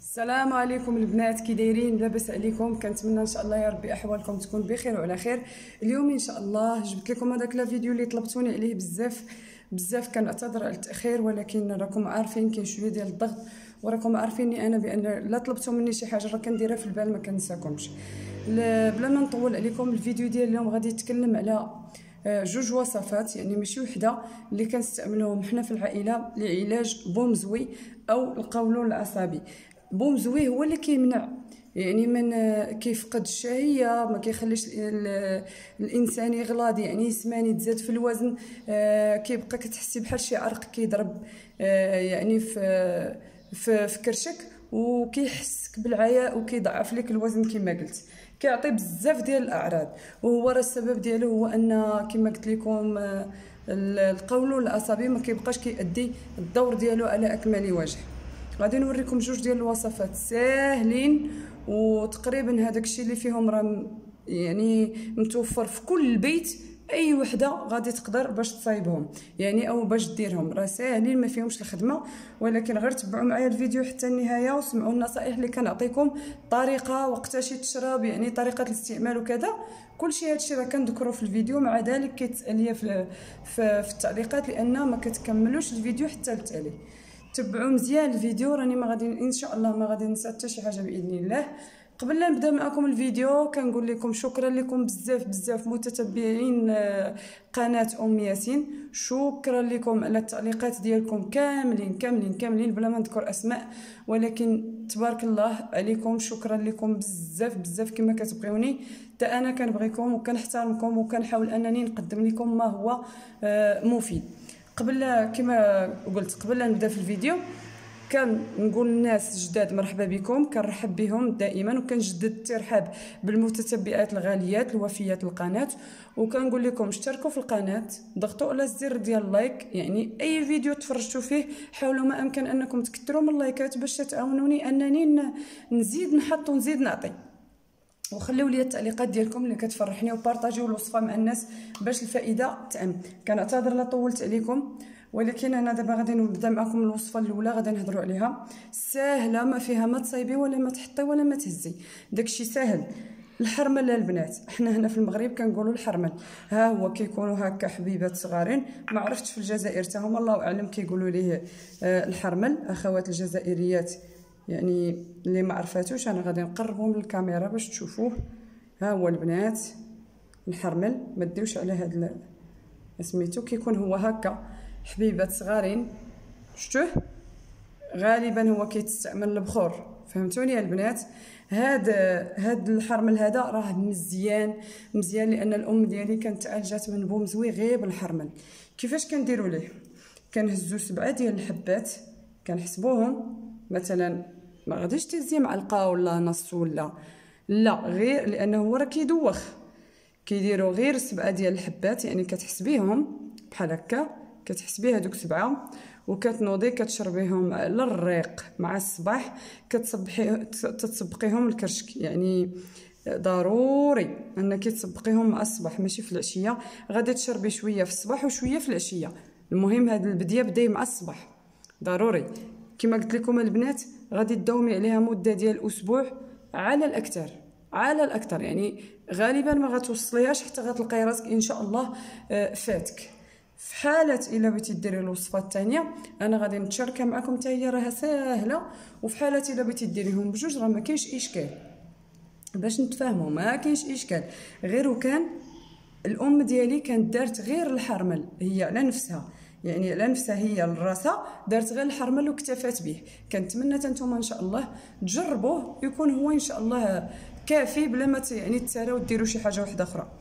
السلام عليكم البنات كي دايرين لاباس عليكم كنتمنى إن شاء الله يا ربي أحوالكم تكون بخير وعلى خير. اليوم إن شاء الله جبت لكم هذاك لا فيديو اللي طلبتوني عليه بزاف بزاف كنعتذر على التأخير ولكن راكم عارفين كاين شوية ديال الضغط وراكم عارفيني أنا بأن لا طلبتوا مني شي حاجة راه كنديرها في البال ما كنساكمش. بلا ما نطول عليكم الفيديو ديال اليوم غادي يتكلم على آه، جوج وصفات يعني ماشي وحدة اللي كنستعملوهم حنا في العائلة لعلاج بومزوي أو القولون العصبي. بومزوي هو اللي كيمنع. يعني من آه، كيفقد الشهية ما كيخليش الإنسان يغلاض يعني يسمان يتزاد في الوزن آه، كيبقى كتحسي بحال شي عرق كيضرب يعني في في, في كرشك وكيحسك بالعياء وكيضعف لك الوزن كما قلت. كيعطي بزاف ديال الأعراض. وهو راه السبب ديالو هو أن كما قلت لكم آه، القولون العصبي ما كيبقاش كيأدي الدور ديالو على أكمل وجه. غادي نوريكم جوج ديال الوصفات ساهلين وتقريبا هذاك الشيء اللي فيهم راه يعني متوفر في كل بيت أي وحدة غادي تقدر باش تصايبهم يعني أو باش ديرهم. راه ساهلين ما فيهمش الخدمة. ولكن غير تبعوا معايا الفيديو حتى النهاية وسمعوا النصائح اللي كنعطيكم. طريقة وقتاش تشرب يعني طريقة الاستعمال وكذا. كلشي هادشي راه كنذكروا في الفيديو. مع ذلك كيتسأل في, في, في التعليقات لأن ما كتكملوش الفيديو حتى للتالي تبعوا مزيان الفيديو راني ما غادي إن شاء الله ما غادي ننسى حتى شي حاجة بإذن الله. قبل لا نبدأ معكم الفيديو كنقول لكم شكرا لكم بزاف بزاف متتبعين آه، قناة أم ياسين. شكرا لكم على التعليقات ديالكم كاملين كاملين كاملين بلا ما نذكر أسماء. ولكن تبارك الله عليكم شكرا لكم بزاف بزاف كما كتبغيوني. حتى أنا كنبغيكم وكنحترمكم وكنحاول أنني نقدم لكم ما هو آه، مفيد. قبل كما قلت قبل نبدا في الفيديو كنقول للناس جداد مرحبا بكم كنرحب بهم دائما وكنجدد الترحاب بالمتتبعات الغاليات الوفيات القناة. وكنقول لكم اشتركوا في القناة ضغطوا على الزر ديال ال like يعني أي فيديو تفرجتوا فيه حاولوا ما أمكن أنكم تكثروا من اللايكات باش تعاونوني أنني نزيد نحط ونزيد نعطي. وخليو لي التعليقات ديالكم اللي كتفرحني وبارطاجيو الوصفة مع الناس باش الفائدة تعم. كنعتذر لا طولت عليكم ولكن أنا دابا غادي نبدأ معكم الوصفة الأولى غادي نهضروا عليها. ساهلة ما فيها ما تصايبي ولا ما تحطي ولا ما تهزي. داكشي ساهل. الحرمل البنات. حنا هنا في المغرب كنقولوا الحرمل. ها هو كيكونوا هكا حبيبات صغارين. ما عرفتش في الجزائر حتى هما الله أعلم كيقولوا ليه آه الحرمل. أخوات الجزائريات. يعني اللي ما عرفاتوش أنا غادي نقربوا من الكاميرا باش تشوفوه. ها هو البنات الحرمل ما ديوش على هذا سميتو كيكون هو هكا حبيبات صغارين. شفتوه؟ غالبا هو كيتستعمل البخور. فهمتوني يا البنات؟ هاد هاد الحرمل هذا راه مزيان مزيان لأن الأم ديالي كانت تعالجات من بومزوي غير بالحرمل. كيفاش كنديروا ليه؟ كنهزو سبعة ديال الحبات كنحسبوهم. مثلا ما غاديش تهزي معلقه ولا نص ولا. لا غير لأنه هو راه كيدوخ. كيديروا غير سبعة ديال الحبات يعني كتحسبيهم بحال هكا كتحسبي هذوك سبعة. وكتنوضي كتشربيهم على الريق مع الصباح. كتصبحي تتسبقيهم الكرشك. يعني ضروري انك تسبقيهم مع الصباح ماشي في العشية. غادي تشربي شوية في الصباح وشوية في العشية. المهم هاد البدية بداي مع الصباح. ضروري. كما قلت لكم البنات غادي تداومي عليها مدة ديال أسبوع على الأكثر على الأكثر يعني غالبا ما غتوصليهاش حتى غتلقاي راسك إن شاء الله آه، فاتك. في حالة إلا بغيتي ديري الوصفة الثانية أنا غادي نتشاركها معكم حتى هي راها ساهله وفي حالة إلا بغيتي ديريهم بجوج راه ما كاينش إشكال. باش نتفاهموا ما كاينش إشكال. غير وكان الأم ديالي كانت دارت غير الحرمل هي على نفسها. يعني على نفسها هي لراسها دارت غير الحرمل واكتفات به. كنتمنى نتوما إن شاء الله تجربوه يكون هو إن شاء الله كافي بلا ما يعني تساراو ديروا شي حاجة واحدة أخرى.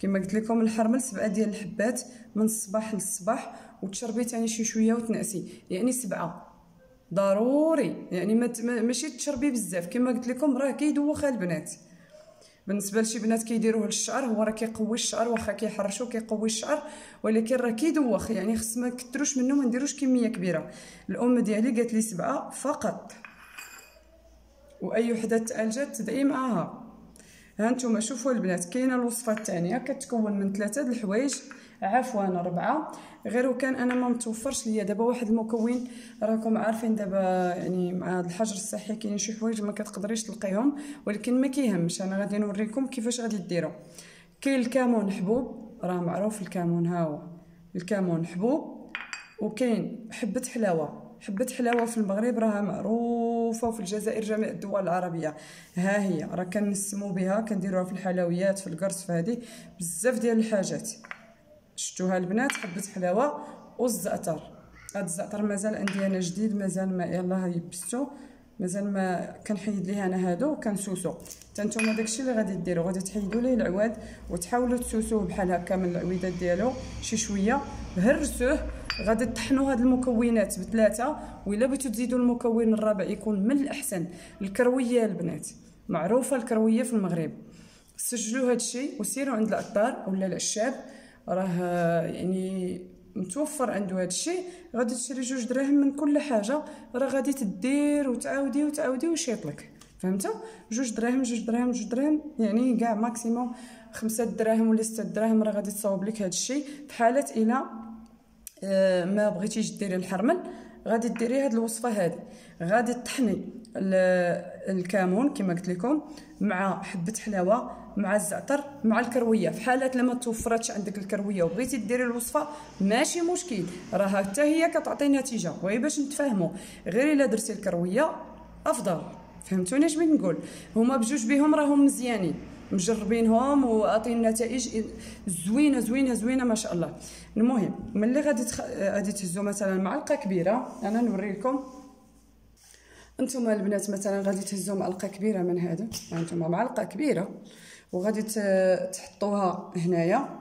كما قلت لكم الحرمل سبعه ديال الحبات من الصباح للصباح وتشربي ثاني شي شوية وتنعسي يعني سبعة. ضروري. يعني ما ماشي تشربي بزاف. كما قلت لكم راه كيدوخ البنات. بالنسبة لشي بنات كيديروه للشعر هو راه كيقوي الشعر واخا كيحرشو كيقوي الشعر ولكن راه كيدوخ يعني خص ما كثروش منه ما نديروش كمية كبيرة. الأم ديالي قالت لي سبعة فقط. وأي وحدة تعالجات تدعي معاها. ها نتوما شوفوا البنات كاينة الوصفة الثانية كتكون من ثلاثة د الحوايج. عفوا ربعه غير وكان أنا ما متوفرش ليا. دابا واحد المكون راكم عارفين دابا يعني مع هذا الحجر الصحي كاين شي حوايج ما كتقدريش تلقيهم ولكن ما كيهمش. أنا غادي نوريكم كيفاش غادي ديروا كاين الكمون حبوب راه معروف الكمون ها هو. الكمون حبوب وكاين حبة حلاوة. حبة حلاوة في المغرب راها معروفة وفي الجزائر جميع الدول العربية. ها هي. راه كنسمو بها كنديروها في الحلويات في القرص في هذه بزاف ديال الحاجات. شفتوها البنات حبه حلاوة والزعتر هاد الزعتر مازال عندي أنا جديد مازال ما يلاه يبستو مازال ما كنحيد ليه أنا هادو وكنسوسو. حتى نتوما داكشي اللي غادي ديروا غادي تحيدوا ليه العواد وتحاولوا تسوسوه بحال هكا من العويدات ديالو شي شوية. هرسوه غادي تطحنوا هاد المكونات بثلاثه وإلا بغيتو تزيدوا المكون الرابع يكون من الأحسن. الكروية البنات معروفة الكروية في المغرب. سجلوا هاد الشيء وسيروا عند العطار ولا العشاب راه يعني متوفر عنده هذا الشيء غادي تشري جوج دراهم من كل حاجة راه غادي تدير وتعاودي وتعاودي ويشيط لك فهمتوا جوج دراهم جوج دراهم جوج دراهم يعني كاع maximum خمسة دراهم ولا ستة دراهم راه غادي تصاوب لك هذا الشيء في حاله إلى آه، ما بغيتيش ديري الحرمل غادي ديري هاد الوصفة هذه غادي تطحني الكمون كما قلت لكم مع حبة حلاوة مع الزعتر مع الكروية. في حاله لما توفرتش عندك الكروية وبغيتي ديري الوصفة ماشي مشكل. راه حتى هي كتعطي نتيجة. وهي باش نتفاهموا غير إلا درتي الكروية أفضل. فهمتوني اش بغيت نقول؟ هما بجوج بهم راهم مزيانين. مجربينهم وعاطين نتائج زوينة زوينة زوينة ما شاء الله. المهم ملي غادي تخ... غادي تهزوا مثلا معلقة كبيرة أنا نوري لكم أنتم البنات مثلا غادي تهزوا معلقة كبيرة من هذا. أنتم معلقة كبيرة. وغادي تحطوها هنايا.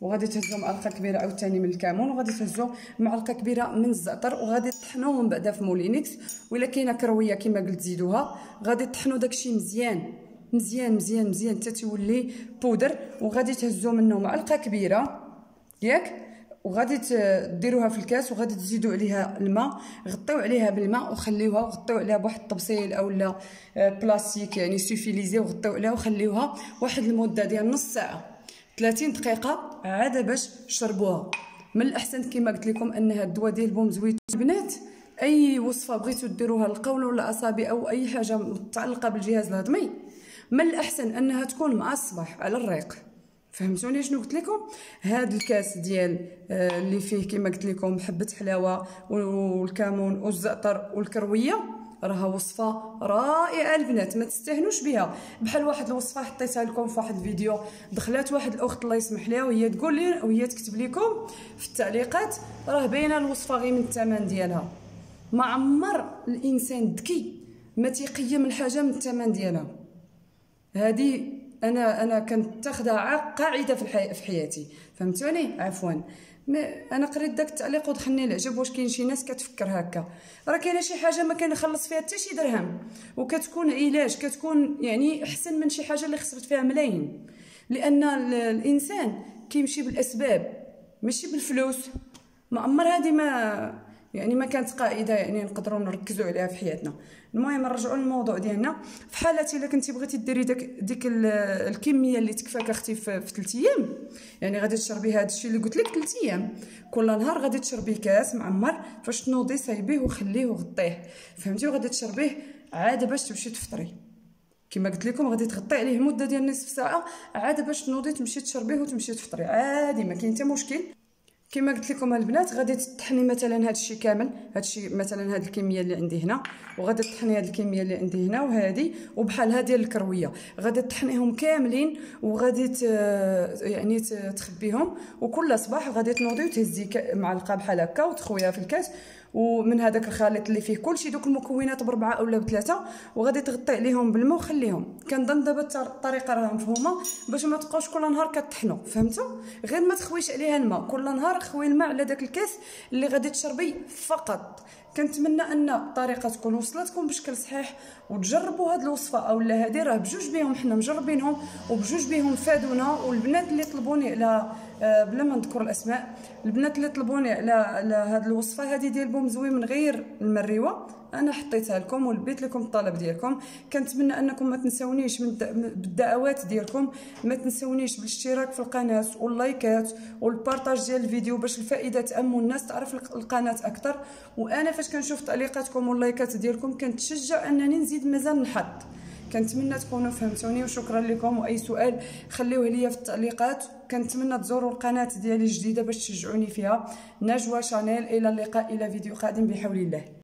وغادي تهزوا معلقة كبيرة عاوتاني من الكمون وغادي تهزوا معلقة كبيرة من الزعتر وغادي تطحنوه من بعدا في Moulinex ولا كاينة كروية كما قلت زيدوها. غادي تطحنوا داكشي مزيان مزيان مزيان مزيان حتى تولي بودر. وغادي تهزوا منه معلقة كبيرة. ياك؟ وغادي ديروها في الكاس وغادي تزيدوا عليها الماء غطيو عليها بالماء وخليوها وغطيو عليها بواحد الطبسيل اولا آه، بلاستيك يعني سوفيليزي وغطيو عليها وخليوها واحد المدة ديال نص ساعة 30 دقيقة عاد باش شربوها. من الأحسن كما قلت لكم انها الدواء ديال بومزويت البنات أي وصفة بغيتو ديروها القولون ولا الاصابع أو أي حاجة متعلقة بالجهاز الهضمي من الأحسن أنها تكون مع الصباح على الريق. فهمتوني شنو قلت لكم؟ هاد الكاس ديال آه اللي فيه كما قلت لكم حبة حلاوة والكمون والزعتر والكروية راها وصفة رائعة البنات ما تستهنوش بها. بحال واحد الوصفة حطيتها لكم في واحد الفيديو. دخلات واحد الأخت الله يسمح لها وهي تقول لي وهي تكتب لكم في التعليقات راه باينة الوصفة غير من الثمن ديالها. ما عمر الإنسان ذكي ما تيقيم الحاجة من الثمن ديالها. هذه أنا أنا كنت قاعدة في الحي... في حياتي فهمتوني؟ عفوا. أنا قريت داك التعليق ودخلني العجب واش كاين شي ناس كتفكر هكا. راه كاينة شي حاجة ما كنخلص فيها حتى شي درهم. وكتكون علاج كتكون يعني أحسن من شي حاجة اللي خسرت فيها ملايين. لأن الإنسان كيمشي بالأسباب ماشي بالفلوس. ما عمر هذه ما يعني ما كانت قاعدة يعني نقدروا نركزوا عليها في حياتنا. المهم نرجعوا للموضوع ديالنا. في حاله إلا كنتي بغيتي ديري داك ديك الكمية اللي تكفاك أختي في 3 أيام. يعني غادي تشربي هذا الشيء اللي قلت لك 3 أيام. كل نهار غادي تشربي كاس معمر فاش تنوضي صايبيه وخليه وغطيه. فهمتي؟ وغادي تشربيه عاد باش تمشي تفطري. كما قلت لكم غادي تغطي عليه مده ديال نصف ساعة عاد باش تنوضي تمشي تشربيه وتمشي تفطري. عادي ما كاين حتى مشكل. كما قلت لكم البنات غادي تطحني مثلا هذا الشيء كامل هذا الشيء مثلا هذه الكمية اللي عندي هنا وغادي تطحني هذه الكمية اللي عندي هنا وهذه وبحال هذه الكروية. غادي تطحنيهم كاملين وغادي يعني تخبيهم وكل صباح غادي تنوضي وتهزي معلقة بحال هكا وتخويها في الكاس. ومن هذاك الخليط اللي فيه كلشي دوك المكونات بربعه اولا بثلاثة وغادي تغطي عليهم بالماء وخليهم. كنظن دابا الطريقة راه مفهومه باش ما تبقاوش كل نهار كطحنوا فهمتوا غير ما تخويش عليها الماء. كل نهار خوي الماء على داك الكاس اللي غادي تشربي فقط. كنتمنى أن الطريقة تكون وصلتكم بشكل صحيح وتجربوا هاد الوصفة اولا هذه راه بجوج بهم حنا مجربينهم وبجوج بهم فادونا. والبنات اللي طلبوني على آه، بلا ما نذكر الأسماء البنات اللي طلبوني على على هاد الوصفة هذه ديال بومزوي من غير المريوة. أنا حطيتها لكم ولبيت لكم الطلب ديالكم. كنتمنى أنكم ما تنسونيش من بالدعوات ديالكم. ما تنسونيش بالاشتراك في القناة واللايكات والبارطاج ديال الفيديو باش الفائدة تام والناس تعرف القناة أكثر وأنا فاش كنشوف تعليقاتكم واللايكات ديالكم كنتشجع أنني نزيد مازال نحط. كنتمنى تكونوا فهمتوني وشكرا لكم. وأي سؤال خليوه ليا في التعليقات. كنتمنى تزوروا القناة ديالي الجديدة باش تشجعوني فيها. نجوى شانيل. إلى اللقاء إلى فيديو قادم بحول الله.